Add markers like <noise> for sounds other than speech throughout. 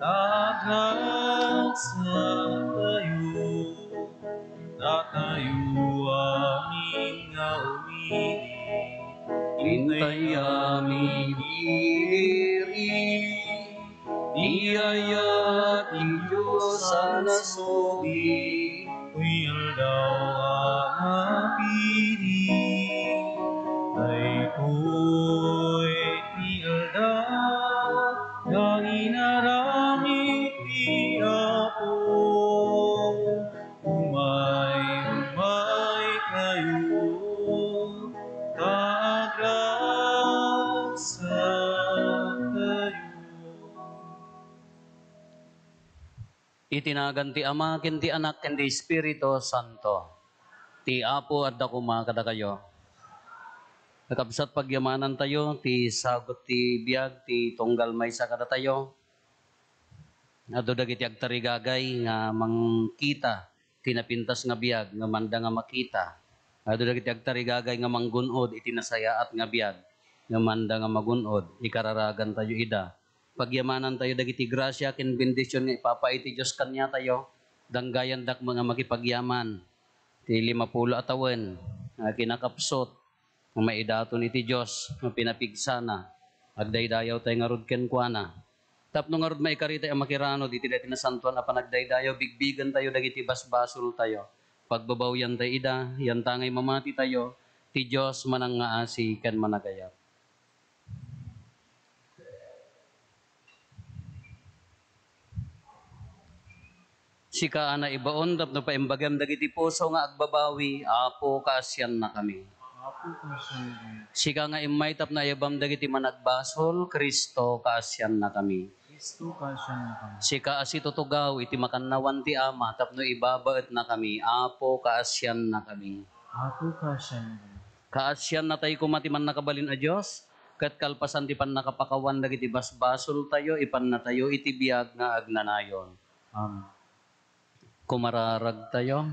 Taghasa tayo, tatayo amin nga umili. Hintay amin diri, Diyaya ti Diyos sa nasugi, Itinagan ti Ama, ken ti Anak, ken ti Espiritu Santo. Ti Apo at dakuma kada kayo. Nakabsat pagyamanan tayo, ti sagot ti biag, ti tunggal may sa kada tayo. Ado dagiti agtarigagay nga mangkita, tinapintas nga biag, nga manda nga makita. Ado dagiti agtarigagay nga manggunod, itinasayaat nga biag, nga manda nga magunod, ikararagan tayo ida. Pagyamanan tayo dagiti grasya ken bendisyon nga ipapaiti Dios kanya tayo. Danggayan dak mga makipagyaman. Ti lima pulo atawen nga kinakapsot nga maidaton iti Dios nga pinapigsana. Agdaydayaw tayo nga rod ken kuana. Tapno nga rod maikarita ang makirano diti dati na santuan a panagdaydayaw bigbigan tayo dagiti basbasol tayo. Pagbabaw yan tayo ida, yan tangay mamati tayo, ti Dios manang nga asi ken managayat. Sika ana ibaon tapno paimbagam dagiti puso nga agbabawi, apo kaasyan na kami. Sika nga imay tap na yabam dagiti managbasol, Kristo kaasyan na kami. Kristo ka siya na kami. Sika asi tutugaw iti makannawan ti ama tapno ibabaet na kami, apo kaasyan na kami. Apo ka siya na kami. Kaasyan na tayo kumati man nakabalin a Dios, kat kalpasan ti pan nakapakawan dagiti basbasol tayo, ipan na tayo iti biag nga agnanayon. Amen. Kumararag tayo.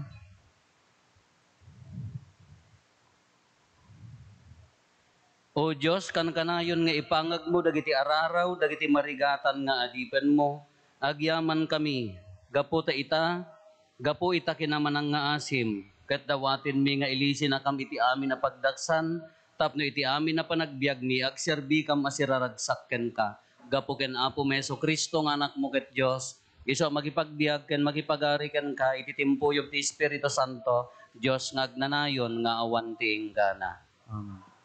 O Diyos, kan kanayon nga ipangag mo, dagiti araraw, dagiti marigatan nga adipen mo, agyaman kami, gapo ta ita, gapo ita kinamanang nga asim, kat dawatin mi nga ilisin na kam iti amin na pagdaksan, tapno iti amin na panagbiag mi, agserbi kam asiraragsakken ka, gapo ken Apo Meso Kristo nga anak mo ket Diyos, iso magipagbiag ken magipagari ken ka, iti timpuyog ti Espiritu Santo, Diyos nga agnanayon nga awan ti inggana. Amen.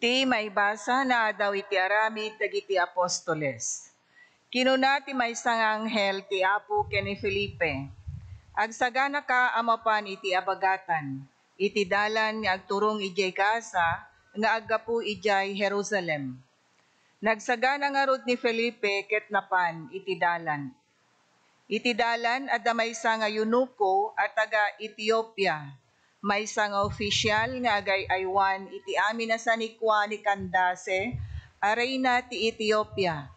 Ti may basa na daw iti aramid dagiti apostoles. Kinuna ti may sang anghel ti Apo keni Felipe. Agsagana ka amapan iti abagatan. Iti dalan nga agturong ijay kasa nga aggapu ijay Jerusalem. Nagsagana nga rod ni Felipe ket napan iti dalan. Iti dalan adda nga yunuko at taga Ethiopia. May nga opisyal nga agay aywan iti amin na sanikwa ni Kandase, aray na ti Ethiopia.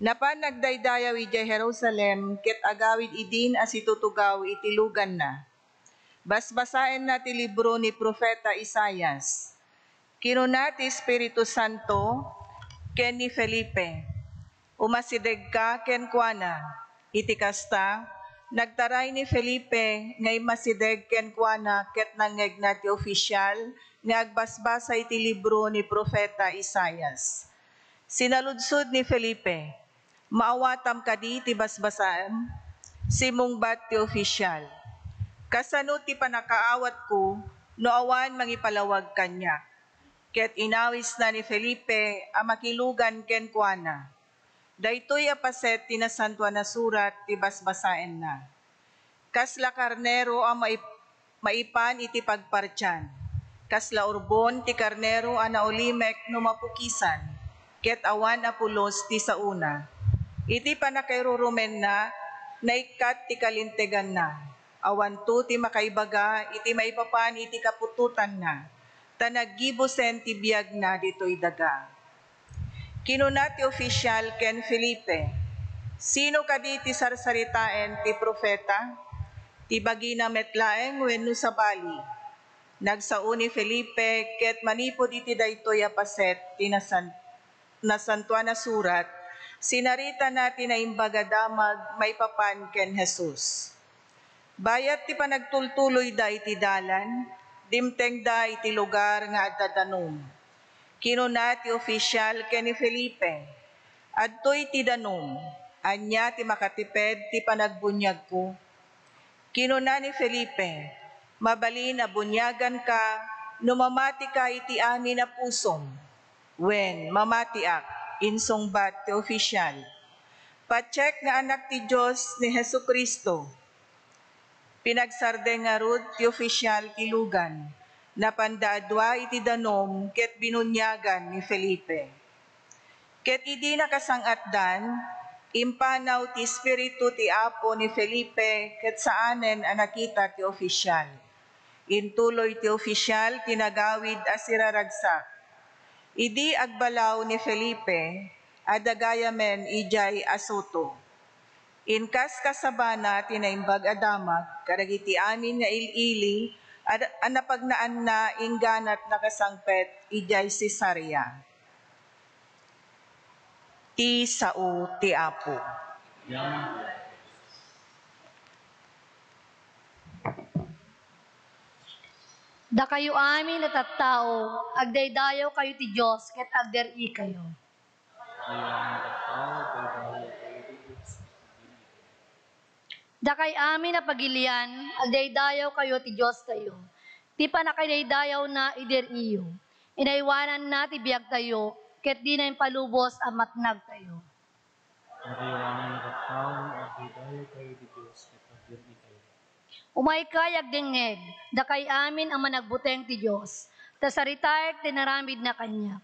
Napan nagdaydayaw iti Jerusalem, ket agawid idin as itutugaw iti lugan na. Basbasaen na ti libro ni Profeta Isayas. Kinuna ti Espiritu Santo, ken ni Felipe. Umasideg ka ken kuana, iti kasta, Nagtaray ni Felipe ngay masideg ken kuana ket nangeg na ti opisyal nga agbasbasa iti libro ni Profeta Isayas. Sinaludsod ni Felipe, maawatam kadi ti basbasaan, simungbat ti opisyal. Kasano ti panakaawat ko, no awan mangipalawag kanya. Ket inawis na ni Felipe a makilugan ken kuana. Daytoy apaset ti nasantua na surat ti basbasaen na. Kasla karnero maip, maipan iti pagpartyan. Kasla urbon ti karnero ang naulimek no mapukisan. Ket awan apulos ti sauna. Iti panakairurumen na, naikat ti kalintegan na. Awan to ti makaibaga, iti maipapan iti kapututan na. Tanaggibusen ti biyag na dito'y daga. Kinuna ti official Ken Felipe, sino kadi ti sarsaritaen ti profeta? Ti bagina metlaeng wenno sa bali. Nagsauni Felipe, ket manipod iti daytoy a paset, tinasan, nasantuan na surat, sinarita natin na imbaga damag may papan ken Jesus. Bayat ti panagtultuloy da iti dalan, dimteng da iti lugar nga adda danum. Kinuna ti opisyal ken ni Felipe, adtoy ti danum, anya ti makatiped ti panagbunyag ko. Kinuna ni Felipe, mabalin na bunyagan ka, numamati ka iti amin na pusom. When mamati ak, insong bat ti opisyal. Pacheck nga anak ti Diyos ni Heso Kristo. Pinagsarde nga rod ti opisyal ti lugan, napandadwa iti danom ket binunyagan ni Felipe. Ket idi nakasangatdan, impanaw ti espiritu ti apo ni Felipe ket saanen a nakita ti opisyal. Intuloy ti opisyal tinagawid as iraragsak. Idi agbalaw ni Felipe, adagayamen ijay asuto. Inkas kasabana tinaimbag adamag, karagiti amin nga ilili, ad anapagnaan na ingganat nakasangpet ijay Cesaria. Ti sao ti apo. Da kayo amin at at tao, agdaydayaw kayo ti Diyos, ket agderi kayo. Kayo ang nagtao, kay dahil kayo ti Diyos. Da kay amin na pagilian, agdaydayaw kayo ti Diyos tayo. Ti panakadaydayaw na ideriyo. Inaiwanan na ti biyag tayo, ket di na palubos ang matnag tayo. Kayo ang nagtao, kay dahil kayo ti Diyos. Kapag kayo. Umay kay agdengeg, da kay amin ang managbuteng ti Diyos. Ta saritaek tinaramid na kanya.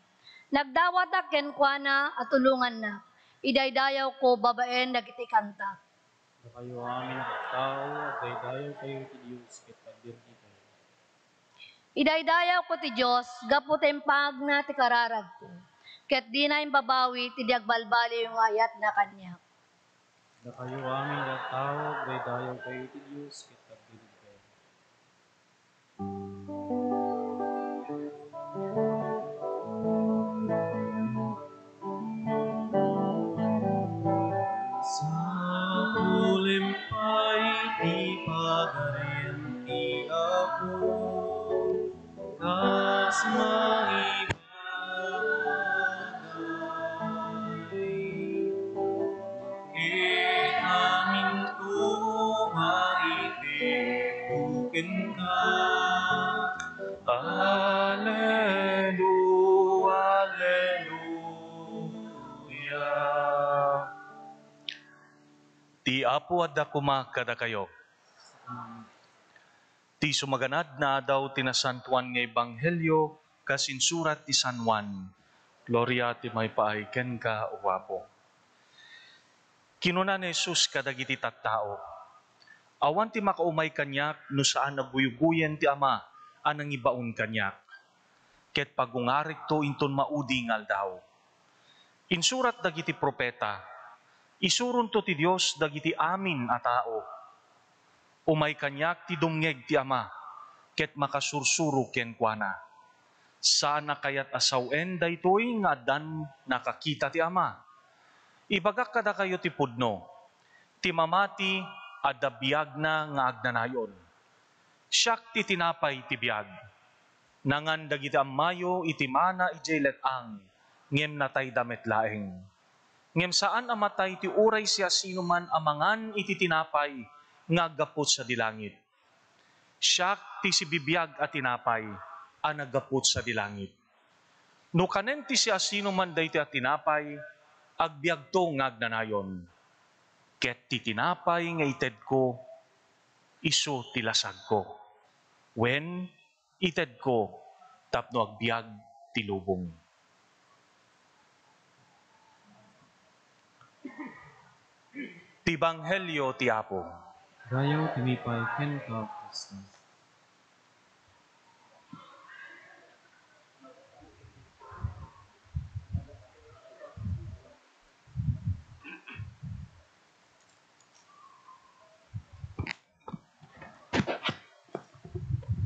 Nagdawat ak ken kuana at tulungan na. Idaydayaw ko babaen dagiti kanta. Na kayo ang nagtao, kay dahil kayo ti Diyos. Kapag kayo. Idaydayaw ko ti Diyos, gapu tempag na ti kararag ko. Ket di na yung babawi, ti diagbalbali yung ayat na kanya. Na kayo ang nagtao, kay dahil kayo ti Diyos. Kapag kayo. Sa Kas maibagay Ket amin to maitipukin ka Alleluia, Alleluia Ti apo adda kuma kada kayo. Ti sumaganad na daw tinasantuan nga ebanghelyo kasinsurat ti San Juan. Gloria ti may paayken ka uwapo. Kinuna ni Jesus kadagiti tattao. Awan ti makaumay kanyak no saan nabuyuguyen ti ama anang ibaon kanyak. Ket pagungarik to inton maudi ngal daw. Insurat dagiti propeta, Isurun to ti Dios dagiti amin a tao. Umay kanyak ti dumngeg ti ama, ket makasursuro ken kuana. Sana kayat asawen daytoy nga dan nakakita ti ama. Ibagak kada kayo ti pudno, ti mamati adda biyag na nga agnanayon. Siyak ti tinapay ti biyag. Nangan dagiti ammayo iti mana ijay letang, ngem natay damet laeng. Ngem saan amatay ti uray siya sino man amangan iti tinapay nga gapot sa dilangit. Siyak ti si bibiyag at tinapay a naggapot sa dilangit. No kanen ti siya sino man dayti at tinapay, agbiag to nga agnanayon. Ket ti tinapay nga ited ko, iso ti lasag ko. When ited ko, tapno agbiag ti lubong. Ti Banghelyo ti Apo. Dayaw timipay ken ka, Kristo.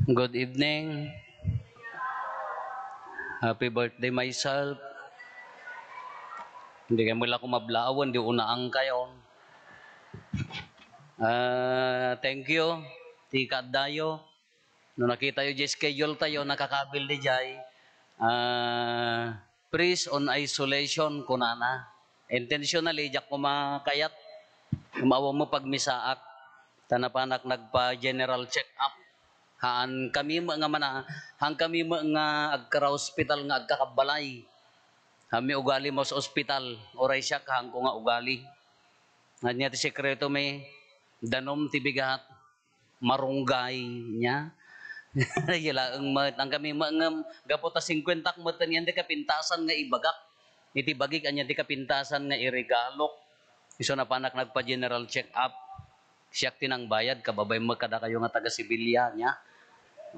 Good evening. Happy birthday myself. Hindi kayo mula ko mablawan, di unaang kayo. Ah, thank you. Tika dayo. No nakita yung schedule tayo, nakakabil di Jay. Ah, priest on isolation kunana. Intentionally, jak ko makayat. Umawa mo pag misaak. Tanapanak nagpa general check up. Haan kami mo nga mana, hang kami mo nga agkara hospital nga agkakabalay. Kami ugali mo sa ospital, oray siya hang ko nga ugali. Nga niya ti sekreto may danom ti bigat, marunggay niya. <laughs> Yala ang mat, ang kami mga gapota 50 ak matan yan di kapintasan nga ibagak. Iti bagik anya di kapintasan nga iregalok. Iso na panak nagpa general check up. Siyak tinang bayad, kababay mo kada kayo nga taga Sibilya niya.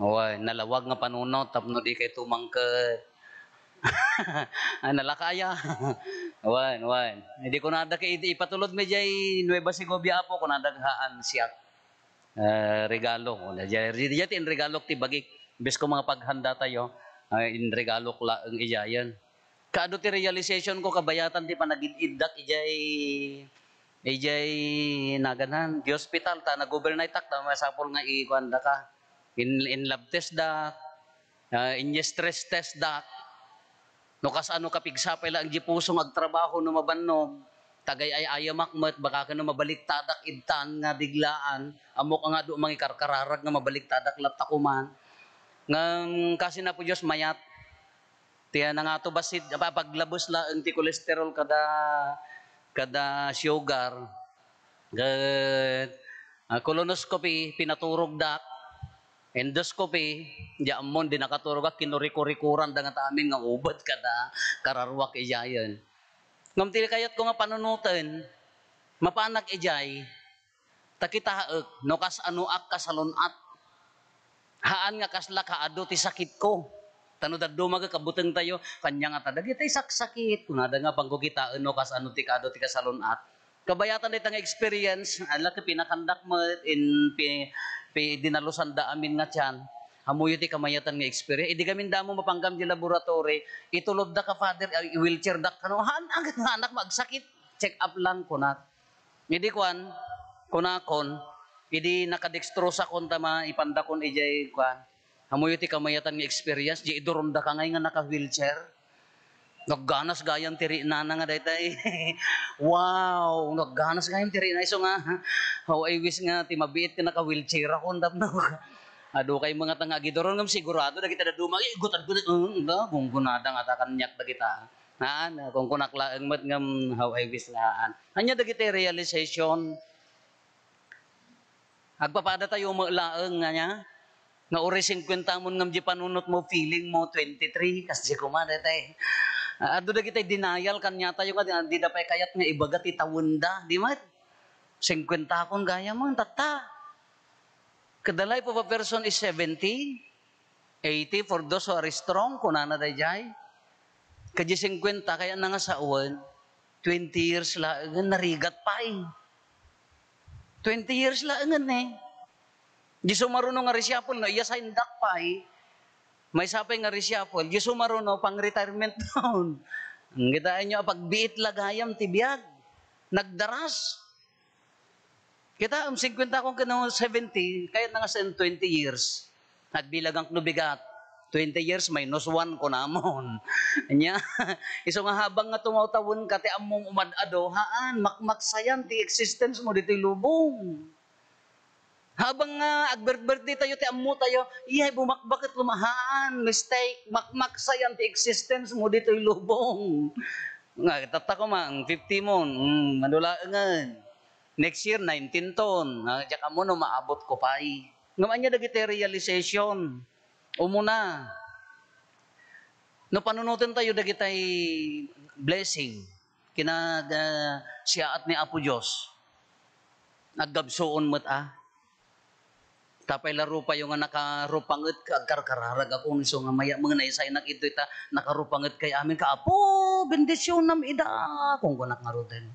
Oy, nalawag nga panunot, tapno di kay tumangkad. Ah, nalakaya. <laughs> wan, wan. Hindi ko nada kay ipatulod me jay Nueva Segovia po ko nadaghaan siya. Uh, regalo ko na jay. In regalo ti bagik. Bes ko mga paghanda tayo, uh, in regalo ko la ang ijayan. Kaado ti realization ko kabayatan ti panagid-idak ijay ijay naganan di hospital ta nag-overnight tak ta masapol nga ikuanda ka in in lab test dak uh, in stress test dak no kas ano kapigsapay lang di pusong agtrabaho no mabannog tagay ay ayamakmat baka ka no mabaliktadak idtan nga biglaan. Amok nga do mga karkararag nga mabaliktadak latakuman ngam kasi na po Diyos mayat. Tiya na nga to basit paglabos la ang kolesterol kada kada sugar. Gad uh, colonoscopy pinaturog dak endoscopy di amon di nakaturog ka kinuriko-rikuran da nga tamin nga ubad kada kararwak ijayan ngam tili kayat ko nga panunutan mapanak ijay takita haek no kas ano ak kasalunat. Haan nga kasla kaado ti sakit ko. Tano da dumaga kabuteng tayo kanya nga tadag itay saksakit kunada nga pangko kita no kas ano ti kaado ti kasalunat kabayatan dit nga experience. Ala ka pinakandak mo in pi, pi dinalusan da amin nga tiyan. Hamuyo ti kamayatan nga experience. Idi gamin damo mapanggam di laboratory. Itulod da ka father wheelchair dak kano han ang <laughs> anak magsakit check up lang kunat idi kwan kunakon idi nakadextrosa kon tama ipandakon ijay kwan hamuyo ti kamayatan nga experience. Di iduron da ka ngay nga naka wheelchair nagganas gayang tiri na nga daytay. <laughs> wow, nagganas gayang tiri na iso nga. How I wish nga ti mabiit ka naka wheelchair ako ndap na. <laughs> Ado kay mga tanga gidoron ngam sigurado da kita da dumagi gutan gutan um, da kung kunada nga ta kanyak da kita. Naan, kung kunakla ang mat ngam how I wish laan. Hanya da kita realization. Agpapada tayo mo laeng nga niya. Nga uri 50 mo ngam di panunot mo feeling mo 23 kasi kumada tay. Uh, ado da kita denial kanya tayo nga di da pay kayat nga ibagat itawunda, di mat? 50 akong gaya mo tata. Kadalay po pa person is 70, 80 for those who are strong, kunana da jay. Kadya 50 kaya na nga sa uwan, 20 years la narigat pa eh. 20 years la eh. Di sumarunong nga resyapol nga iya sa indak pa eh. May sapay nga resyapol, di sumaruno pang retirement <laughs> noon. Ang kitaan nyo, pagbiit lagayam tibiyag. Nagdaras. Kita, um, 50 akong kanong 70, kaya na nga sa 20 years. Nagbilag ang knubigat. 20 years, minus 1 ko namon. <laughs> Nya, iso nga habang nga tumaw-tawon ka, ti among umadado, haan, makmaksayan, ti existence mo dito'y lubong. Habang nga uh, birthday tayo, ti ammo tayo, iyay bumakbakit lumahaan, mistake, makmaksayan ti existence mo dito'y lubong. Nga, tata ko mang, 50 mo, mm, manulaangan. Next year, 19 ton. Diyan mo no, maabot ko pa eh. Ngaman niya dagiti realization. Umuna. No panunutin tayo dagitay blessing. Kina uh, siya at ni Apo Diyos. Naggabsoon mo't ah. Tapay laro pa yung nga nakarupanget ka karkararag ako niso nga maya mga naisay nak ito ita nakarupanget kay amin ka apo bendisyon nam ida kung kunak nga din.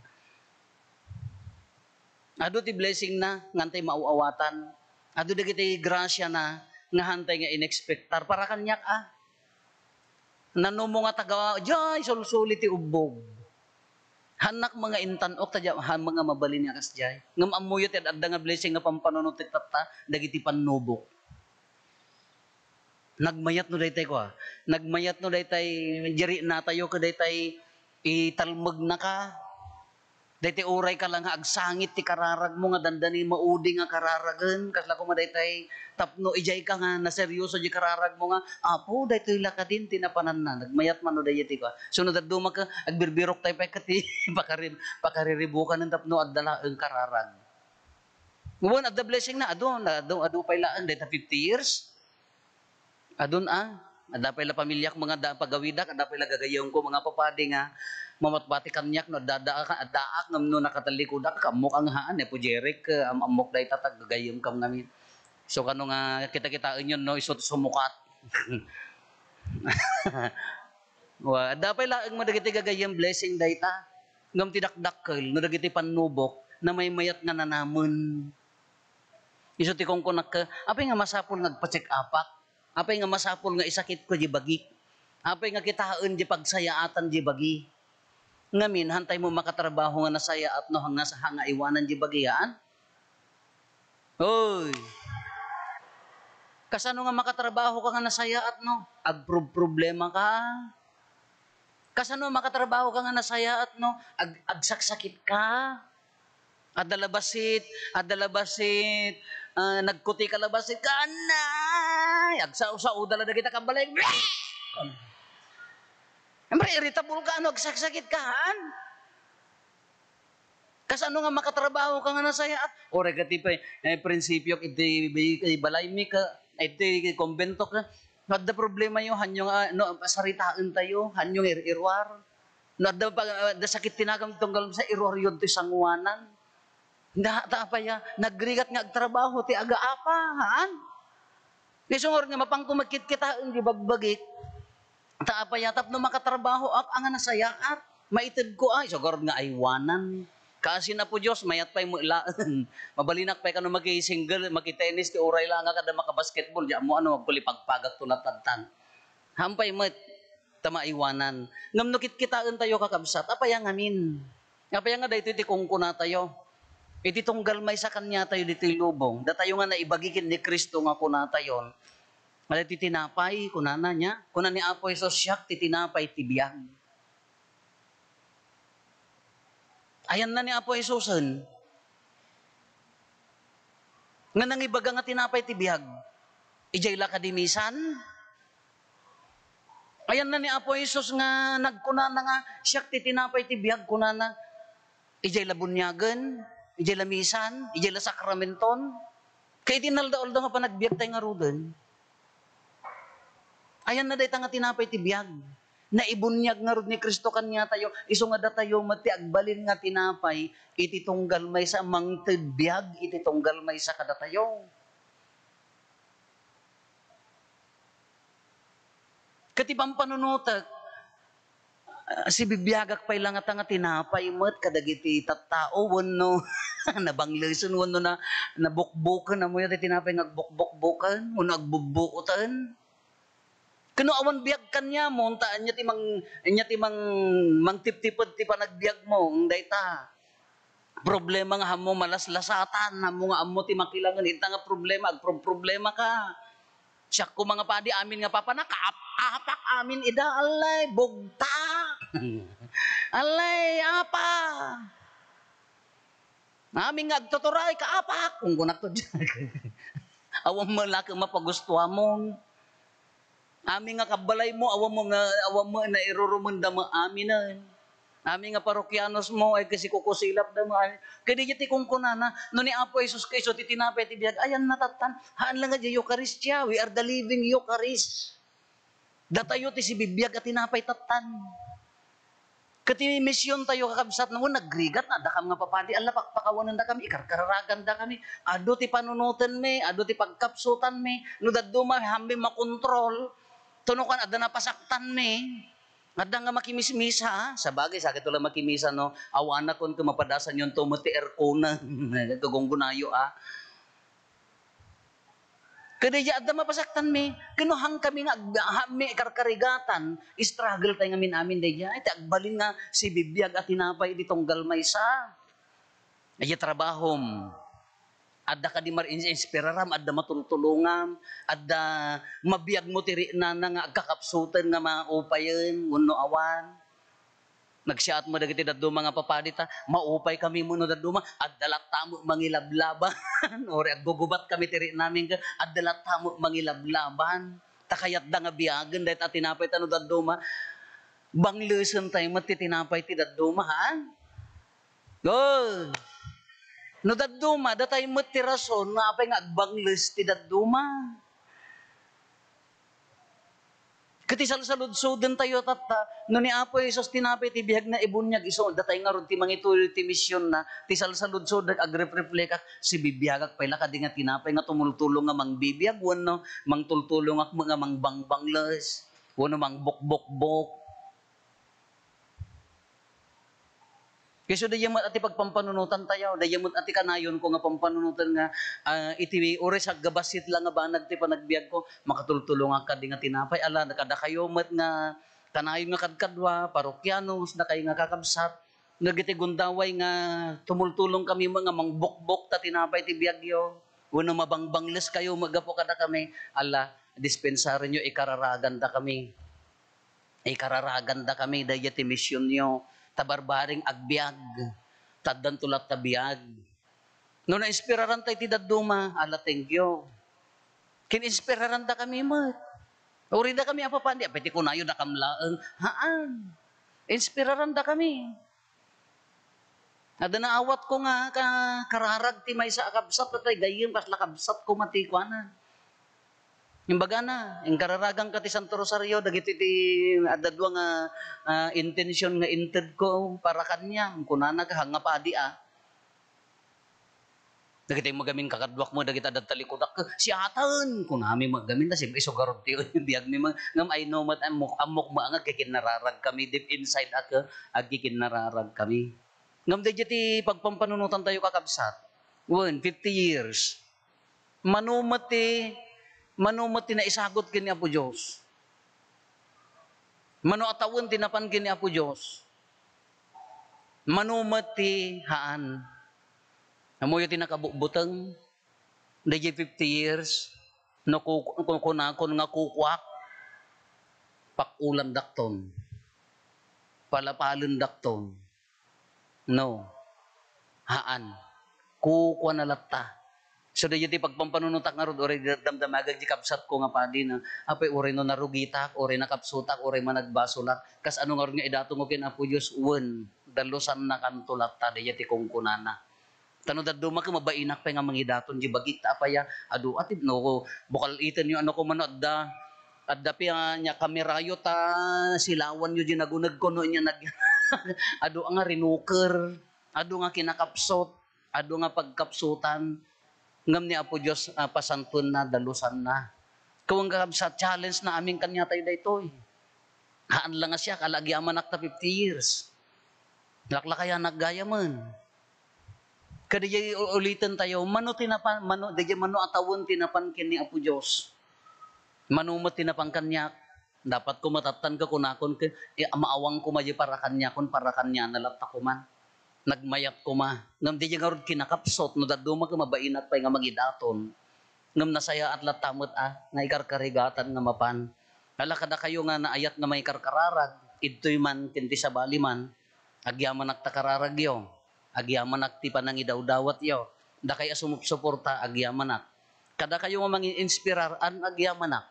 Ado ti blessing na ngantay mauawatan. Ado dagiti grasya na nga hantay nga inexpectar para kanyak ah. Nano mo nga taga, jay, sulsuli ti ubog. Hanak mga intan ok tadya han mga mabalin nga kas jay. Ngam amuyo ti adda nga blessing nga pampanunot ti tata dagiti panubok. Nagmayat no daytay ko ah. Nagmayat no daytay jeri na tayo ka daytay italmag na ka. Daytay uray ka lang nga agsangit ti kararag mo nga dandani maudi nga kararagan. Kasla ko madaytay tapno ijay ka nga na seryoso di kararag mo nga apo daytoy laka din tinapanan na. Nagmayat man no dayati ko. Sunod at duma ka agbirbirok tay pa kati pakarin <laughs> pakariribukan ng tapno at dala ang kararag. Ngayon, at the blessing na, adon, adon, adon pa ilaan, dahil 50 years. Adon ah, ada pa ila pamilyak mga da pagawidak, ada pa ila gagayong ko mga papadi nga mamatbati kanyak no dadaa ka daak ngam no nakatalikudak ka amok ang haan eh pujerik am amok day tatag gagayom kam namin. So kano nga kita-kitaan yun no isot sumukat. <laughs> Wa ada pa ila ang madagiti gagayom blessing dayta. Ngam tidakdakkel no dagiti panubok na may mayat nga nanamon. Iso ti kong kunak apay nga masapol nagpa-check upak. Apay nga masapol nga isakit ko di bagi. Apay nga kitaon di pagsayaatan di bagi. Ngamin, hantay mo makatrabaho nga nasaya at no hanga sa hanga iwanan di bagiyaan. Hoy! Kasano nga makatrabaho ka nga nasaya at no? Ag problema ka. Kasano makatrabaho ka nga nasaya at no? Ag agsaksakit ka. Adalabasit, adalabasit, uh, nagkuti ka labasit ka, anay! Agsa-usa, udala na kita kabalik. Siyempre, irritable ka, ano, agsaksakit ka, han? Kasano nga makatrabaho ka nga nasaya at ore ka tipa eh, prinsipyo iti balay mi ka iti kumbento ka Nadda problema yo hanyo nga no pasaritaan tayo hanyo ir irwar Nadda pa da sakit tinagam tunggal sa irwar yun ti sangwanan Nda ta pa ya nagrigat nga agtrabaho ti aga apa haan Nisungor nga mapang kumakit kita hindi bagbagik ta pa ya tapno makatrabaho ak ang nasayaat maited ko ay sugor nga aywanan kasi na po Diyos, mayat pa'y mo ilaan. <laughs> Mabalinak pa'y ka no magi-single, magi-tennis, ti uray lang nga kada makabasketball, di mo ano, magpulipagpagak tulatatan. Hampay mo, tama iwanan. Ngam nukit kitaan tayo kakabsat, apaya ngamin. Apaya nga dahito iti kungkuna tayo. Iti tunggal may sa kanya tayo dito lubong. Da tayo nga naibagikin ni Kristo nga kuna tayon. Wala ti tinapay, kunana niya. Kuna ni Apo Isos siyak, ti tinapay, tibiyag. Ayan na ni Apo Isusan. Nga nang ibaga nga tinapay tibiyag. Ijay la kadimisan. Ayan na ni Apo Isus nga nagkuna na nga siyak ti tinapay tibiyag kuna na. Ijay la bunyagan, ijay la misan, ijay la sakramenton. Kay dinalda-alda nga pa nagbiyak tayo nga rudan. Ayan na day nga tinapay tibiyag na ibunyag nga rod ni Kristo kanya tayo, iso nga datayo mati agbalin nga tinapay, iti tunggal may sa mangtedbyag, iti tunggal may sa kadatayo. Katibang panunutak, uh, si bibiyagak pa'y lang at nga tinapay mat, kadagiti tattao, wano, <laughs> nabangleson, wano na, nabukbukan na mo yung tinapay nagbukbukbukan, wano nagbubukutan. Kano awan biag kanya mo, taan niya timang, niya timang mangtip-tipod ti panagbiag mo, ang dayta. Problema nga mo malaslasatan, hamo nga amo ti makilangan, ita nga problema, ag problema ka. Siyak ko mga padi, amin nga papa na, kaapak amin ida, alay, bugta. <laughs> alay, apa. Amin nga agtuturay, kaapak. Kung kunak to dyan. <laughs> Awang malaki mapagustuha mo. Ami nga kabalay mo, awa mo nga, awa mo na irurumanda mo amin na. Ami nga parokyanos mo, ay kasi kukusilap da mo. Kaya di jati kung kunana, no ni Apo Jesus Kristo, titinapay ti biyag, ayan natatan, haan lang nga Eucharistia, we are the living Eucharist. Datayo ti si bibiyag at tinapay tatan. Kati misyon tayo kakabsat na nagrigat na, dakam nga papadi, ala pakpakawanan da kami, ikarkararagan da kami, ado ti panunutan me, ado ti pagkapsutan me, no daduma, hambi makontrol, tunukan ada na pasaktan me. Ada nga makimismisa? Sa bagay, sa akin lang makimisa no. Awana kon ko mapadasan yung tumuti erkona. <laughs> Kagong gunayo ah. Kada ya adda mapasaktan mi, kinuhang kami nga ag- mi karkarigatan, struggle tayo ngamin amin day ay agbalin nga si bibiyag at tinapay ditong galmay sa. Ay trabahom. Adda ka di mar inspiraram, adda matultulungam, adda mabiyag mo tiri na nga agkakapsutan nga maupayan, uno awan. Nagsiat mo dagiti daddo mga papadita, maupay kami mo no daduma, at dalat tamo mangilablaban. <laughs> Ori aggugubat kami tiri namin ka, at dalat tamo mangilablaban. Takayat da nga biyagan dahit at tinapay tano daduma. Bang lesson tayo matitinapay ti daduma, ha? Go! No daduma, da tayo matirason, nga apay nga agbangles ti daduma. Kati sa salud-sudan tayo tata, no ni Apo Isos tinapay ti bihag na ibunyag iso, datay nga ron ti mangituloy ti misyon na, ti salud-sudan agrep-reflect si bibiyagak pala kadi nga tinapay nga tumultulong nga mang bibiyag, wano. Mang tultulong ak mga mang bangbanglas, wano mang bok-bok-bok. Kasi da yamot ati pagpampanunutan tayo, da yamot ati kanayon ko nga pampanunutan nga uh, iti ore sa gabasit lang nga banag ti panagbiag ko, makatultulong ka di nga tinapay, ala nakada kayo mat nga kanayon nga kadkadwa, parokyanos, na kayo nga kakabsat, nagiti gundaway nga tumultulong kami mga mangbukbok ta tinapay ti biagyo. Uno mabangbangles kayo, magapo kada kami, ala, dispensary nyo, ikararagan da kami. Ikararagan da kami, daya ti mission nyo tabarbaring agbiag, taddan tulat tabiyag. No na-inspiraran tayo ti daduma, ala thank you. Kin-inspiraran da kami mo. Uri da kami apa pandi, apeti ko na yun nakamlaang, haan. Inspiraran da kami. Ada na awat ko nga ka kararag ti may sa akabsat patay gayon pas lakabsat ko matikwanan. Yung baga na, yung kararagang ka ti Santo Rosario, dagiti ti adadwa nga uh, intention nga inted ko para kanya, kunana ka hanga pa di ah. Dagiti magamin kakadwak mo, dagiti adat talikodak ka, si atan, kunami magamin na, siyempre isugarod ti biyag mi mga, ngam I know mat amok, amok mga nga, kikinararag kami, deep inside ako, ag kikinararag kami. Ngam dagiti pagpampanunutan tayo kakabsat, 1, 50 years, manumati, manumat na isagot kini Apo Diyos. Mano atawon tinapan kini Apo Diyos. Manumat ti haan. Amoy ti nakabutang. Dagi 50 years. No kunakon nga kukwak. Pakulan dakton. Palapalon dakton. No. Haan. Kukwa na lata. So da yiti pagpampanunutak nga rod ore damdamagag di kapsat ko nga padi na apay ore no narugitak ore nakapsutak ore managbasulak kas ano nga nga idato mo kin apo Dios wen dalusan na kantulat ta da yiti kung kunana Tano da mabainak pa nga mangidaton di bagik ta apaya adu atib no bukal iten yo ano ko man adda adda pi nya kamerayo ta silawan yo ginagunag ko no nya nag <laughs> adu nga rinuker. Adu nga kinakapsot. Adu nga pagkapsutan ngam ni Apo Diyos uh, pasantun na, dalusan na. Kung sa challenge na aming kanya tayo daytoy. Haan lang siya, kalagyaman nakta 50 years. Laklakaya naggaya man. Kada ulitin tayo, mano tinapan, mano, daya mano atawon tinapan kini Apo Diyos. Manumot tinapan kanya, dapat ko matatan ka kunakon, eh, maawang ko maji para kanya, kun para kanya, nalata ko man nagmayat ko ma. Ngam di nga kinakapsot, no daduma ka mabainat pa nga magidaton. Ngam nasaya at latamot ah, nga ikarkarigatan nga mapan. Hala kada kayo nga naayat nga may karkararag, ito'y man kinti sa baliman, agyaman nagtakararag yo, agyaman nagti pa nang idawdawat yo, da kaya sumupsuporta, agyaman nak. Kada kayo nga mangin inspirar, an agyaman nak.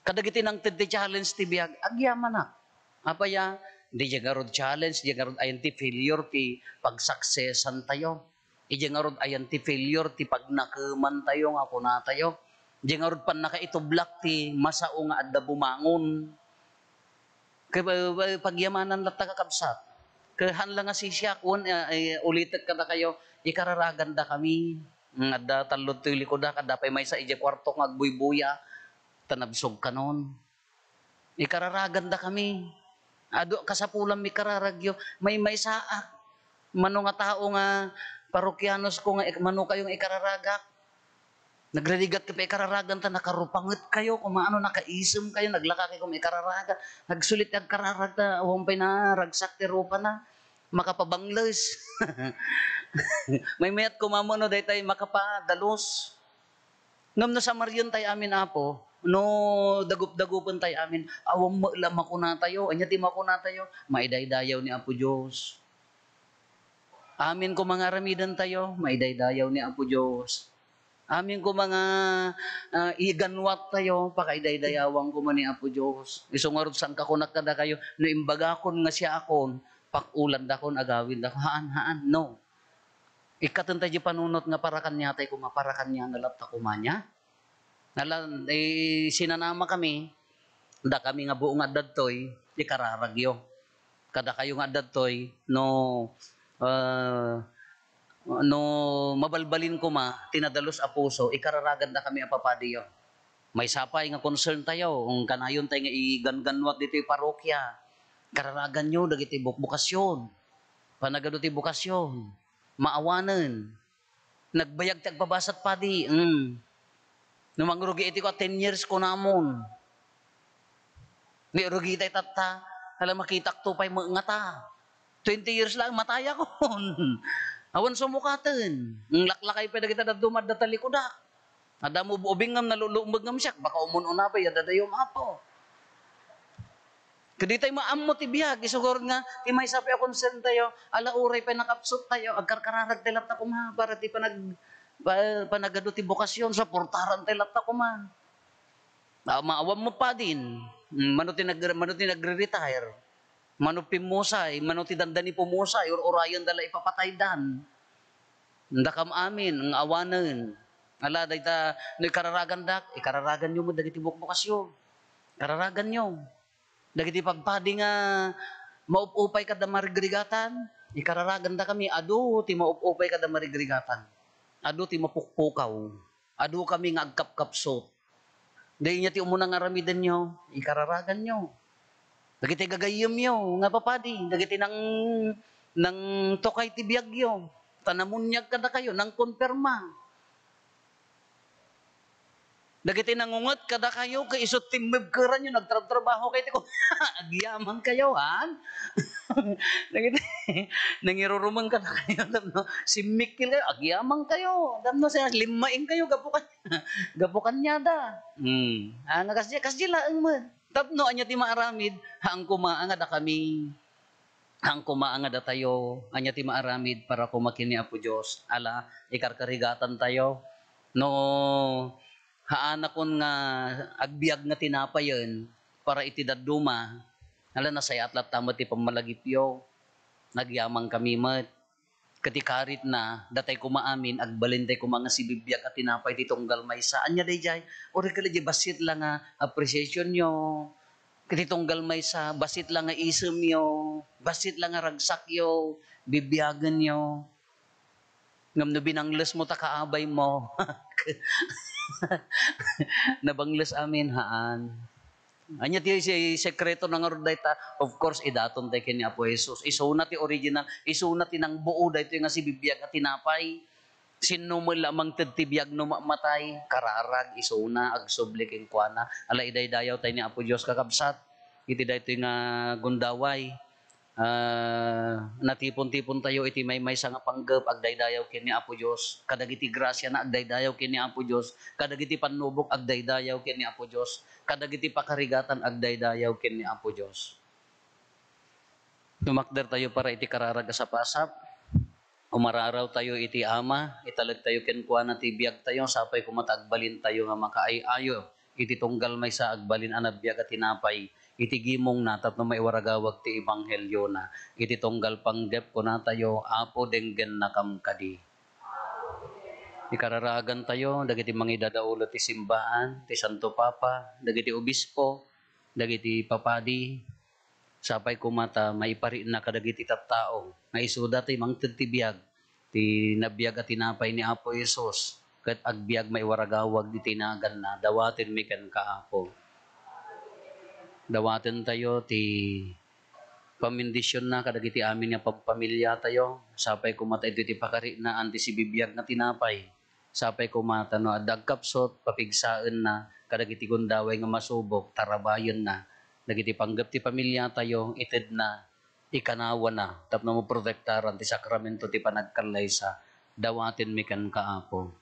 Kada giti nang challenge ti biyag, agyaman nak. Apaya, Di jagarod challenge, jagarod ayan ti failure ti pagsaksesan tayo. Ijangarod ayan ti failure ti pagnakaman tayo nga kuna tayo. Jangarod pan nakaitublak ti masao nga adda bumangon. Kaya pagyamanan lang kakabsat. Kahan lang nga si siya kun uh, uh, ulitet kada kayo ikararagan da kami. Nga talod to ko da kada pay may sa ije kwarto nga agbuy-buya tanabsog kanon. Ikararagan da kami. Ado kasapulan mi kararagyo, may may saak. Mano nga tao nga parokyanos ko nga mano kayong ikararagak. Nagraligat ka pa ikararagan ta, nakarupangot kayo, kung maano nakaisem kayo, naglaka kayo ikararaga, nagsulit ang kararag ta, humpay na, ragsak ti rupa na, makapabangles. <laughs> May mayat kumamono day tayo makapadalos. Ngam na sa Marion tayo amin apo, no dagup-dagupan tayo amin, awang maalam ako na tayo, anya ti ako na tayo, maidaydayaw ni Apo Diyos. Amin ko mga ramidan tayo, maidaydayaw ni Apo Diyos. Amin ko mga ah, iganwat tayo, pakaidaydayawang ko man ni Apo Diyos. Isungarod saan ka kunak kada kayo, no imbaga kon nga siya akon, pakulan da kon agawin da haan haan no. Ikatan tayo panunot nga para kanya tayo kuma para kanya nga lapta kumanya. Nala, eh, sinanama kami, da kami nga buong adad toy, di kararagyo. Kada kayo nga adad toy, no, ah, no mabalbalin ko ma, tinadalos a puso, ikararagan da kami apapadiyo. May sapay nga concern tayo, kung kanayon tayo nga iganganwat dito yung parokya. Kararagan nyo, dagiti buk bukasyon. Panagado ti bukasyon. Maawanan. Nagbayag tagbabasat pa di. Mm. Nung rugi iti ko 10 years ko namon. Ni rugi tayo tata. Alam makitak to pa'y mga ta. 20 years lang mataya ko. <laughs> Awan sumukatan. Ang laklakay pa na kita na dumad na talikudak. Ada mo ubingam na lulumag ngam siya. Baka umun-una pa yada dayo mapo. Kadi tayo maammo ti biyag. Isugor nga, ti may sapi akong sen tayo. Ala uray pa nakapsot tayo. Agkarkararag tayo lapta kuma. Para ti pa, panagado ti bukasyon. Sa portaran tayo lapta kuma. Ah, maawam mo pa din. Mm, Mano ti, nag, mano ti nagre-retire. Mano pimusay. Mano ti dandani pumusay. Or orayon dala ipapatay dan. Ndakam amin. Ang awanan. Ala, day ta, no ikararagan dak. Ikararagan nyo mo dagiti bukbukasyon. Kararagan nyo. Dagiti pagpadi nga maupupay kada marigrigatan, ikararagan da kami, adu ti maupupay kada marigrigatan. Adu ti mapukpukaw. Adu kami nga agkapkapsot. Dahil niya ti umunang aramidan nyo, ikararagan nyo. Dagiti gagayom nyo, nga papadi, dagiti nang, nang tokay ti biyagyo. Tanamunyag kada kayo, nang konperma. Dagiti nangungot kada kayo kay isot timmib keran yung nagtrabaho kay ko. <laughs> Agyaman kayo han. <laughs> Dagiti <laughs> nangirurumang kada kayo no. Si Mikil kayo agyaman kayo. Damno siya limain kayo gapukan. gapukan niya da. Hmm. Ah kasya kasya laeng man. Tapno anya ti maaramid hang kumaanga da kami. Hang kumaanga da tayo. Anya ti maaramid para kumakini Apo Dios. Ala ikarkarigatan tayo. No haana kon nga agbiag nga tinapayon para iti daduma ala na sayat lat tamo ti pamalagipyo nagyamang kami mat. Katikarit na datay kumaamin agbalin tay kumanga si bibiyag at tinapay ti tunggal maysa anya day jay ori kala di basit lang nga appreciation nyo. Kiti tunggal maysa basit lang nga isem yo basit lang nga ragsak yo bibiyagan yo ngam na binangles mo ta kaabay mo <laughs> nabangles amin haan. Anya ti si sekreto ng dayta, of course idaton tay kini Apo Jesus. Isuna ti original, isuna ti nang buo dayto nga si bibiyag at tinapay. Sino mo lamang tibiyag no mamatay, kararag, isuna, agsubli king kuana. Ala iday dayaw tay ni Apo Dios kakabsat. Iti dayto nga gundaway. Ah, natipon-tipon tayo iti may may nga panggap agdaydayaw kini Apo Dios kadagiti grasya na agdaydayaw kini Apo Dios kadagiti panubok agdaydayaw kini Apo Dios kadagiti pakarigatan agdaydayaw kini Apo Dios Tumakder tayo para iti kararaga sa pasap. Umararaw tayo iti ama italag tayo kenkwa na tibiyag tayo sapay kumatagbalin tayo nga makaayayo. Iti tunggal may sa agbalin anabiyag at tinapay iti gimong na tapno may waragawag ti ebanghelyo na iti tunggal pangdep ko na tayo apo denggen na kamkadi ikararagan tayo dagiti mangidadaulo ti simbaan ti Santo Papa dagiti obispo dagiti papadi. Sapay kumata maipari na kadagiti tattao nga isuda ti mangted ti biyag ti nabiyag at tinapay ni Apo Yesus. Kat agbiag may waragawag di tinagan na dawatin mi ken kaapo dawaten tayo ti pamindisyon na kadagiti amin nga pagpamilya tayo. Sapay kumata ito ti pakari na anti si bibiyag nga tinapay. Sapay kumata no adag kapsot papigsaan na kadagiti gundaway nga masubok tarabayon na. Dagiti panggap ti pamilya tayo ited na ikanawa na. Tapno mo protektaran ti sakramento ti panagkalay sa dawatin mi kan kaapo.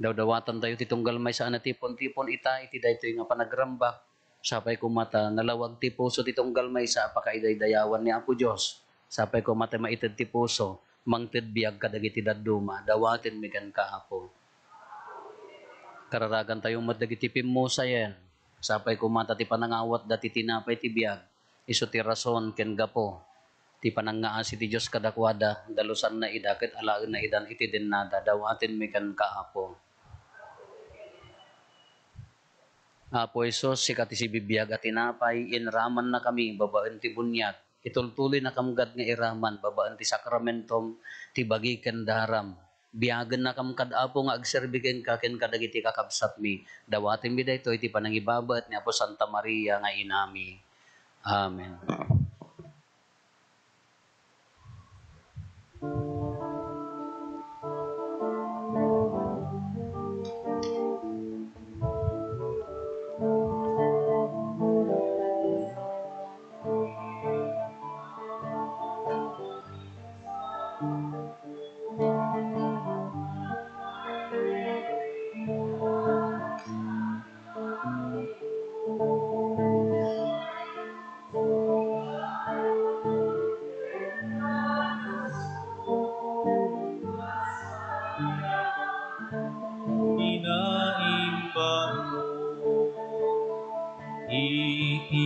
Daw-dawatan tayo ti tunggal may saan na tipon-tipon ita iti daytoy nga panagrambak sapay kumata nalawag ti puso ti tunggal may sa apakaidaydayawan ni Apo Dios sapay kumata maited ti puso mangted biag kadagiti dadduma dawatin mi kan kaapo kararagan tayo madagiti pimusa yan. Sapay kumata ti panangawat dati tinapay ti biag iso ti rason ken gapo ti panangaasi ti Dios kadakwada dalusan na ida ket alaen na idan iti din nada dawatin mi kan kaapo Apo Isos, si bibiyag at tinapay, inraman na kami, babaan ti bunyag. Itultuloy na kamgad nga iraman, babaan ti sakramentom, ti bagiken daram. Biyagan na kam kadapo nga agserbiken ka ken kadagiti kakabsat mi. Dawatin mi daytoy ti panangibaba at ni Apo Santa Maria nga inami. Amen. Thank you.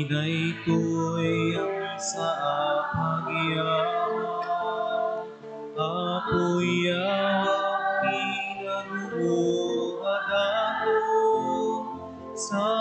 Iiday ko'y ang sa apagyaman Apoy ang pinaruadako Sabay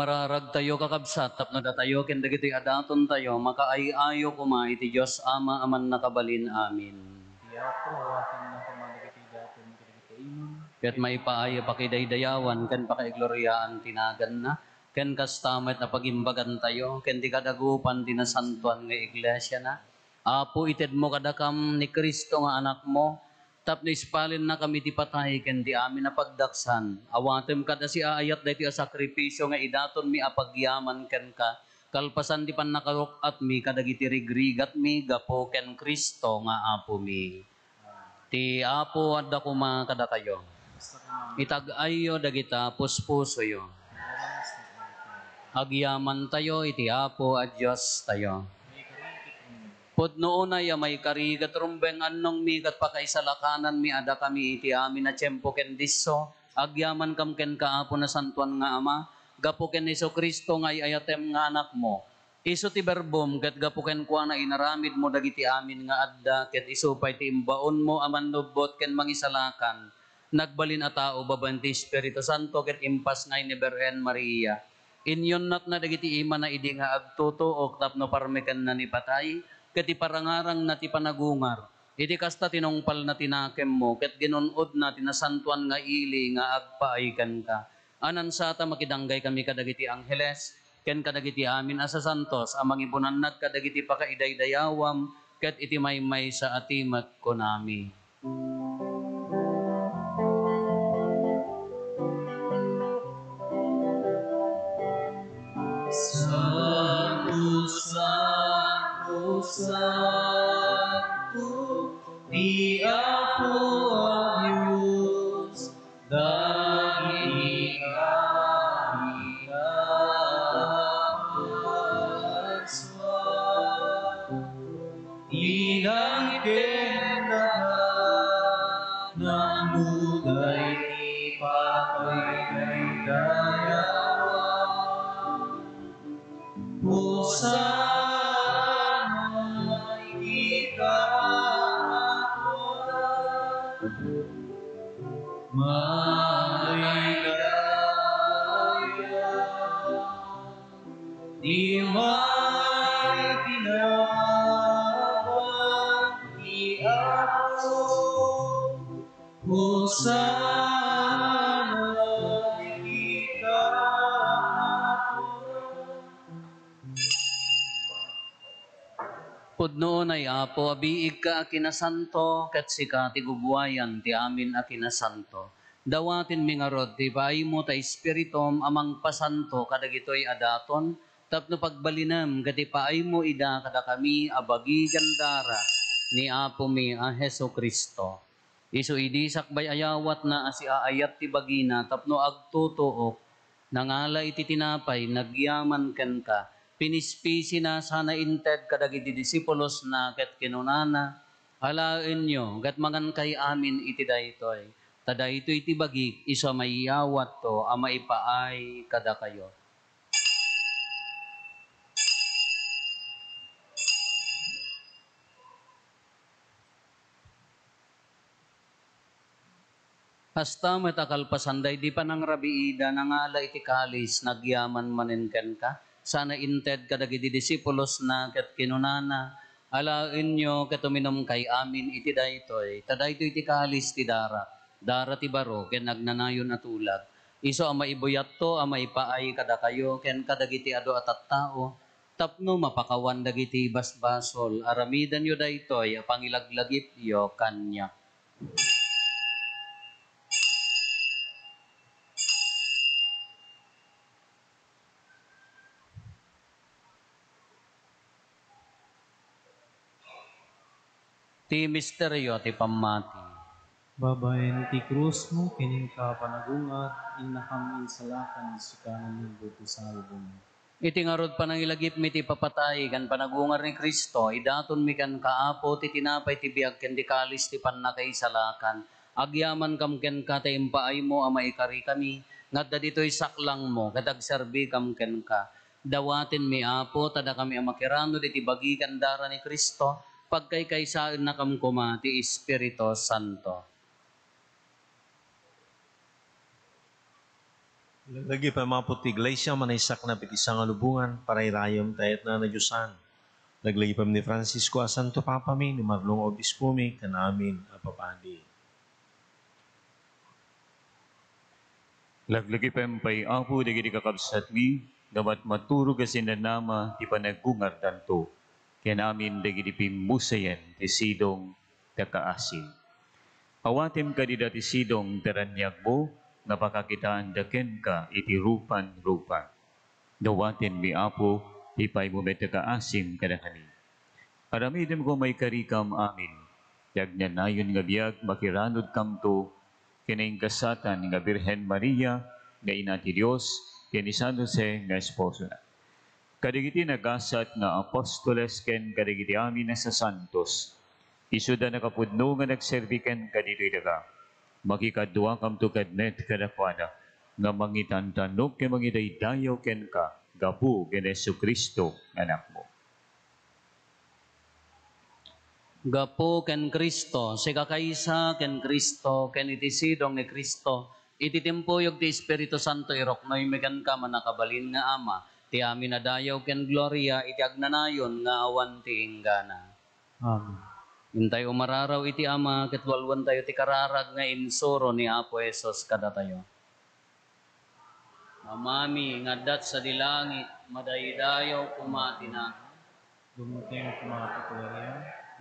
Kumararag tayo kakabsat, tapno da tayo, ken dagiti adaton tayo, makaayayo kuma iti Diyos Ama aman nakabalin amin. Ako, akin na kumanagiti dato mo kinagiti imon. Ket may paaya pakidaydayawan, ken pakaigloriaan tinagan na, ken kastamet na pagimbagan tayo, ken di kadagupan tinasantuan nga iglesia na. Apo ited mo kadakam ni Kristo nga anak mo, tapno ispalin na kami ti patay ken di amin na pagdaksan. Awatem kada si aayat dayto a sakripisyo nga idaton mi apagyaman ken ka. Kalpasan di pan nakarok at mi kadagiti rigrigat mi gapo ken Kristo nga apo mi. Ti apo adda ko mga kada kayo. Itag-ayo dagita puspuso yo. na. Agyaman tayo iti apo at Diyos tayo. May karikit mo. Pud na ya may karigat rumbeng annong mi kat pakaisalakanan mi ada kami iti amin na tiyempo ken disso. Agyaman kam ken kaapo na santuan nga ama. Gapo ken Iso Kristo nga ayatem nga anak mo. Iso ti berbom ket gapo ken kuha na inaramid mo dagiti amin nga adda ket iso pay ti imbaon mo aman lubot ken mangisalakan. Nagbalin a tao baban ti Espiritu Santo ket impas nga ni Berhen Maria. Inyon nat na dagiti ima na idi nga agtutuok tapno parmekan na ni patay, kati parangarang na ti panagungar. Iti kasta tinongpal na tinakem mo, ket ginunod na tinasantuan nga ili nga agpaaykan ka. Anan sa ta makidanggay kami kadagiti angheles, ken kadagiti amin asa santos, amang ibunannag kadagiti pakaidaydayawam, ket iti maymay sa atimat ko nami. Apo, abiig ka akinasanto, kat sika ti gubuayan ti amin akinasanto. Dawatin mi nga rod, ti bayi mo ta espiritom amang pasanto kadagitoy adaton, tapno pagbalinam, gati paay mo ida kada kami abagi gandara ni apo mi a Heso Kristo. Isu idi sakbay ayawat na asi aayat ti bagina tapno agtutuok nangala iti tinapay nagyaman ken ka pinispisi na sana inted kadagiti disipulos na ket kinunana. Halaen nyo gat mangan kay amin iti daytoy. Tada ito iti bagik iso maiyawat to a maipaay kada kayo. Hasta metakalpasanday di pa nang rabiida nangala iti kalis nagyaman maninken ka. Sana inted kadagiti disipulos na ket kinunana. Alain nyo katuminom kay amin iti daytoy. Tadayto iti kalis ti dara. Dara ti baro ken nagnanayon atulad. Iso ang maibuyat to ang maipaay kada kayo ken kadagiti ado atat tao. Tapno mapakawan dagiti basbasol. Aramidan yo daytoy a pangilaglagip yo kanya. Ti misteryo ti pamati. Babayan ti krus mo, kining ka panagungat, inakam insalakan, sikanan ng buti sa album. Iti ngarod pa nang ilagip mi ti papatay kan panagungar ni Kristo, idaton mi kan kaapo ti tinapay ti biag ken di kalis ti pannakaisalakan. Agyaman kam ken ka ti impaay mo ama ikari kami, ngadda ditoy saklang mo, kadag serbi kam ken ka. Dawatin mi apo, tada kami amakirano diti bagi kandara ni Kristo, pagkay kaysaan na kam kuma ti Espiritu Santo. Lagi pa mga puti iglesia manaisak na pitisang alubungan para irayom tayat na na Diyosan. Naglagi pa ni Francisco a Santo Papa mi, ni Marlong Obispo mi, kanamin a papadi. Laglagi pempay apo dagiti kakabsat mi, dapat maturo kasi na nama ti panagkungar danto. Kaya namin dagiti pimusayan ti sidong takaasin. Awatim ka di dati sidong taranyag mo, napakakitaan daken ka iti rupan-rupan. Dawatin mi apo, ipay mo may takaasim kadakani. Aramidem ko may karikam amin. Yag niya nayon nga biyag makiranod kam to, kinaing kasatan nga Birhen Maria, nga ina ti Diyos, kini San nga esposo na. Kadigiti nagasat nga apostoles ken kadigiti amin na sa santos. Isuda nakapudno nga nagserbi ken kadito daga. Makikadua kam to kadnet kadakwana nga mangitantanok ken mangidaydayaw ken ka gapu ken Yesu Kristo anak mo. Gapo ken Kristo, si kakaysa ken Kristo, ken iti sidong ni Kristo, Ititimpuyog ti Espiritu Santo iroknoy megan ka manakabalin nga ama, ti amin na dayaw ken gloria iti agnanayon nga awan ti inggana. Amen. Intay umararaw iti ama, ketwalwan tayo ti kararag nga insuro ni Apo Esos kada tayo. Mamami, ngadat sa dilangit, madaydayaw kumati na, Dumuteng kumapatuloy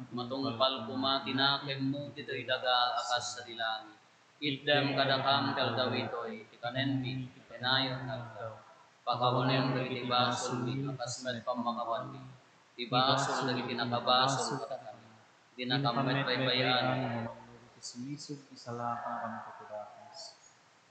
matungpal kumati na, kemo dito'y daga akas sa dilangit. Idem kadakam kaldawitoy, tikanenmi, penayon nagdaw. Pakawanem dagiti basol mi, akas met pamakawan mi. Ti basol dagiti nakabasol kadakam. Di nakamet baybayan. Sumisog isalakan kami kapirakas.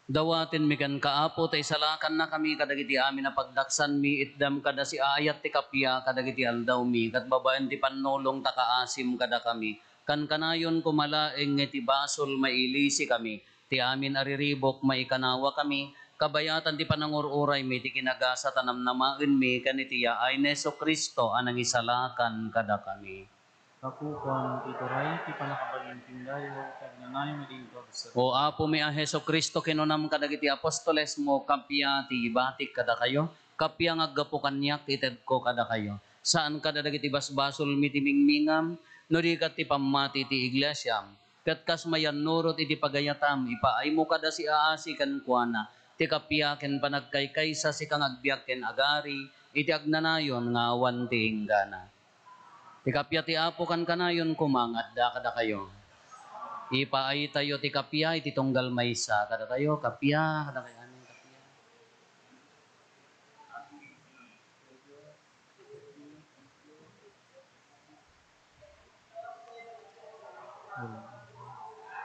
Dawatin mi kan kaapo tay salakan na kami kadagiti amin na pagdaksan mi itdam kada si ayat ti kapya kadagiti aldaw mi kat babaen ti pannolong takaasim kada kami kan kanayon kumalaeng ti basol mailisi kami ti amin ariribok maikanawa kami kabayatan ti panangururay mi ti kinagasa tanam namaen mi kanitiya ay Neso Kristo anang isalakan kada kami. Kakukuan ti Turay, ti panakabalin tindayo, kag nanay malingkod sa O apo mi a Heso Kristo kinunam kadagiti apostoles mo kapya ti ibatik kada kayo kapya nga gapo kanyak ited ko kada kayo. Saan kada dagiti basbasol mi ti mingmingam no di kat ti pamati ti iglesyam. Kat kas mayan nurot iti pagayatam ipaay mo kada si aasi kan kuana ti kapya ken panagkaykay sa si kang agbiak ken agari iti agnanayon nga awan ti inggana ti kapya ti apo kan kanayon kumangat da kada kayo Ipaay tayo ti kapya, iti tunggal maysa. Kada tayo, kapya, kada kayo?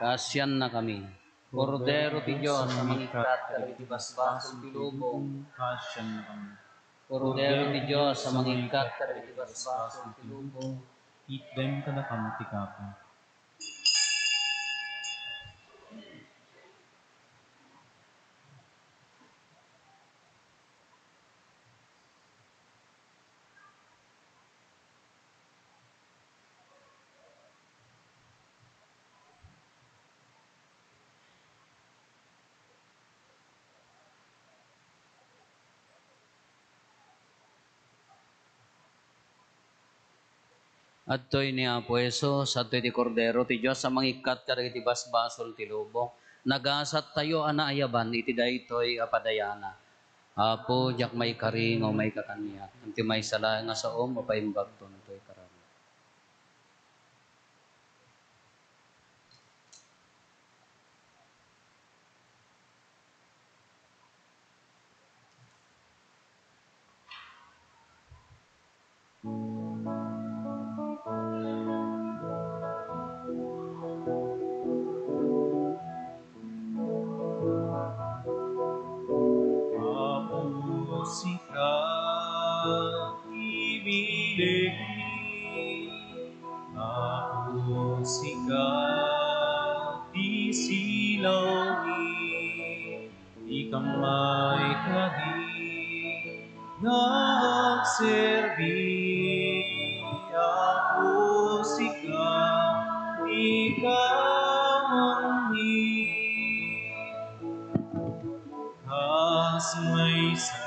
Kasyan na kami. Kordero ti Diyos, sa mangikat, kada iti basbasong tilubong. Kasyan na kami. Kordero ti Diyos, mangikat, kada iti basbasong tilubong. Itdem kada kami ti At to'y ni Apo Esos, at to'y ti Kordero, ti Diyos, sa mangikat ka iti basbasol ti lubong. Nagasat tayo anaayaban, iti daytoy apadayana. Apo, jak may karing o may kakanyak. Anti may sala nga sa om, o paimbag to'y karami. Nagserbi. Ako ikaw ni. Kas may sabahan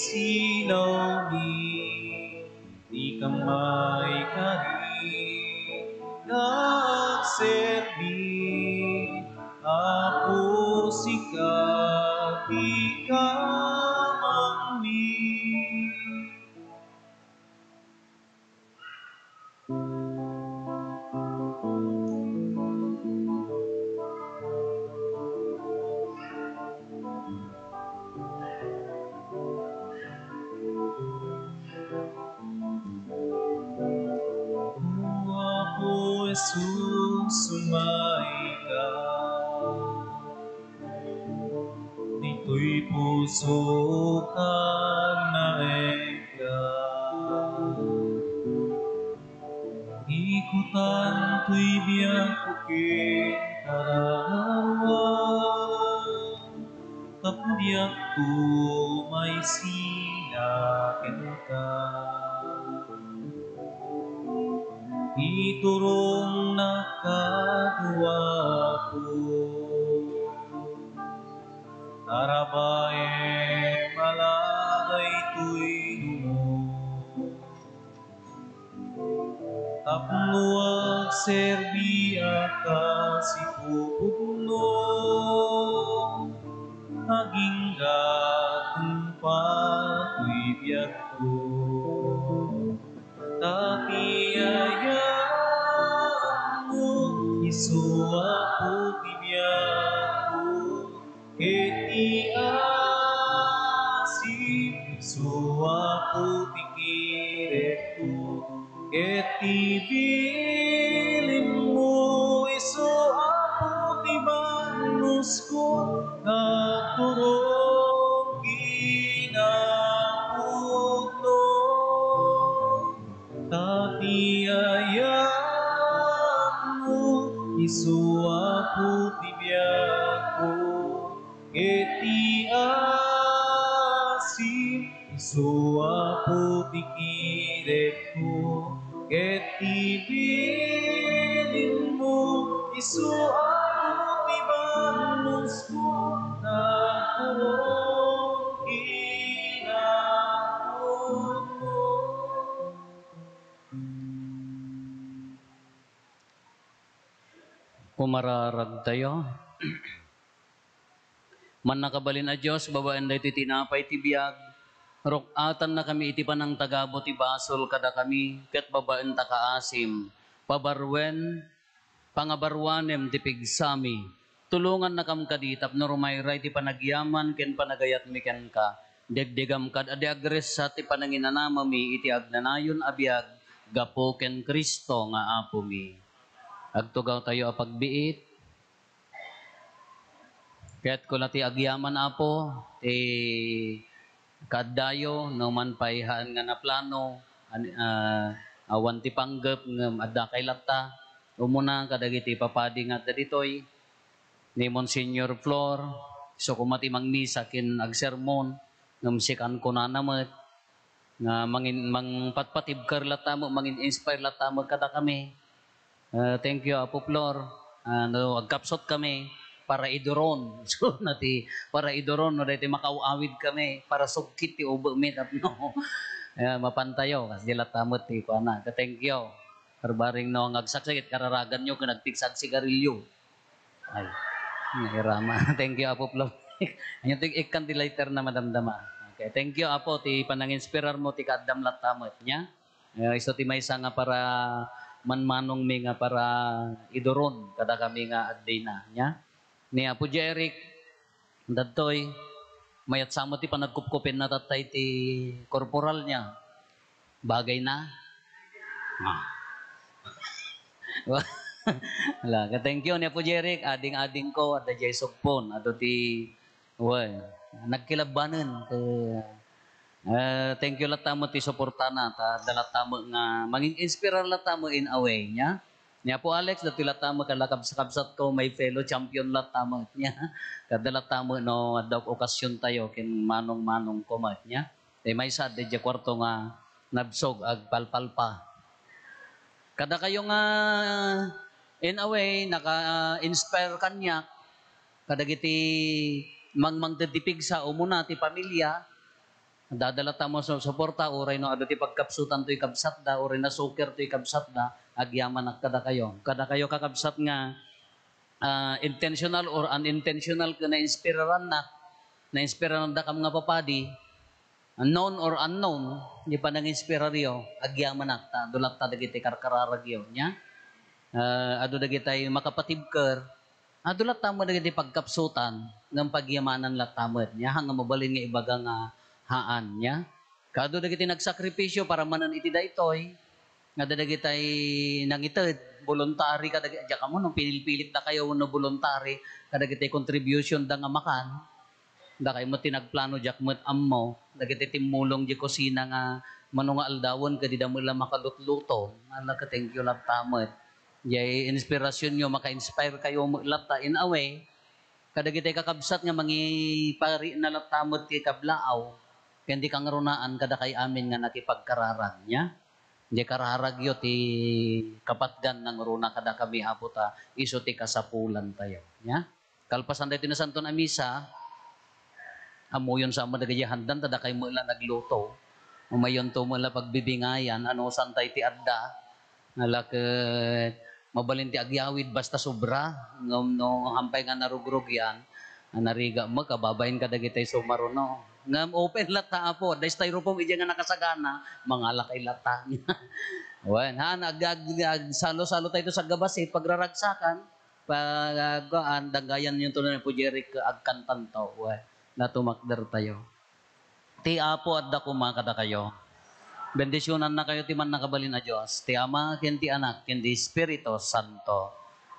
see. Pumararag tayo. <clears throat> Man nakabalin na Diyos, babaan da iti tinapay ti biyag. Rokatan na kami iti panang tagabo ti basol kada kami, kat babaan ta kaasim. Pabarwen, pangabarwanem ti pigsami. Tulungan na kam kaditap no rumayray ti panagyaman ken panagayat mi ken ka. Degdegam kad adi agres sa ti pananginanama mi iti agnanayon abiyag gapo ken Kristo nga apo mi. Agtugaw tayo a pagbiit. Kaya't ko na ti agyaman apo, ti kadayo, no man nga na plano, an, ah, awan ti panggap, nga adda kay lata, umuna kadagiti papadi nga ditoy, ni Monsignor Flor, so kumati mang misa kin agsermon, ngam sikan ko na namat, nga mangin mang patpatib kar latamo, mangin inspire latamo kada kami, Uh, thank you, Apo Flor. Ano, agkapsot kami para idoron. <laughs> So, nati, para idoron, no, dati makauawid kami, para sugkit ti ubo mit up, <laughs> no. Uh, mapantayo, kasi dila tamot ti ko na. Thank you. Karbaring no, ngagsaksakit, kararagan nyo, kanagtigsag sigarilyo. Ay, nahirama. <laughs> thank you, Apo Flor. Ayun, ti ikan ti lighter na madamdama. Okay, thank you, Apo, ti panang-inspirar mo, ti kadam latamot niya. Uh, iso ti may nga para manmanong mi nga para idoron kada kami nga adday na nya ni Apo Jeric dadtoy mayat samo ti panagkupkupin na tatay ti korporal niya. Bagay na. Ah. <laughs> Wala, ka. Thank you ni Apo Jeric, ading-ading ko at jay sugpon ato ti well, nagkilabanan. Ka Uh, thank you latamo ti suportana ta dalatamo nga manging inspirar latamo in a way nya Niya po Alex, dati latama kalakab sa kabsat ko, may fellow champion latama niya. Kadala tamo no, daw okasyon tayo, kin manong-manong ko mat niya. Eh may sad, di kwarto nga, nabsog, ag palpalpa. Kada kayo nga, in a way, naka-inspire kanya, kadagiti mang didipig sa umuna ti pamilya, dadala ta mo sa suporta, oray no, ado ti pagkapsutan to'y kabsat da, oray na suker to'y kabsat da, agyaman ak kada kayo. Kada kayo kakabsat nga, ah, intentional or unintentional ka na-inspiraran na, na-inspiraran da kam nga papadi, known or unknown, di pa nang-inspiraryo, agyaman ak ta, dulat ta dagiti karkararagyo niya. Uh, ado dagiti makapatibker, ado lat tamo dagiti pagkapsutan, ng pagyamanan lat tamot niya, hanga mabalin nga ibaga nga haan niya. Kado dagiti nagsakripisyo para manan iti daytoy, nga dadagitay nangited, voluntary kadagiti, diya kamo, nung pinilpilit na kayo no voluntary, kadagiti contribution da nga makan, da kay mo tinagplano jak met ammo dagiti timulong di kusina nga manunga aldawon kadi da mo makalutluto. Ala ka thank you lat tamet jay inspirasyon nyo maka-inspire kayo mo lata in a way kadagiti kakabsat nga mangi pari na lat tamot ti kablaaw kendi kang runaan kada kay amin nga nakipagkararag nya Di kararag yo ti kapatgan ng runa kada kami haputa iso ti kasapulan tayo nya kalpasan dito na santo na misa amuyon sa madagaya handan tada kay mo ila nagluto. Umayon to mo ila pagbibingayan ano santay ti adda. Nalaket mabalin ti agyawid basta sobra. Ngam no hampay nga narugrog yan nariga mo kababayin ka dagitay sumaro no ngam open <laughs> lata po dahil styrofoam ija nga nakasagana mga lakay lata Wan, <laughs> ha, nag, nag, salo-salo tayo sa gabasit, pagraragsakan, pag, danggayan yung tunay po Jeric, agkantan to, wan na tumakder tayo. Ti apo at dako mga kada kayo. Bendisyonan na kayo ti man nakabalin na Diyos. Ti ama, ken ti anak, ken ti Espiritu Santo.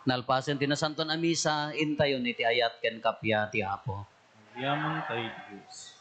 Nalpasen ti na santo na misa, intayo ni ti ayat ken kapya ti apo. Yaman kay Diyos.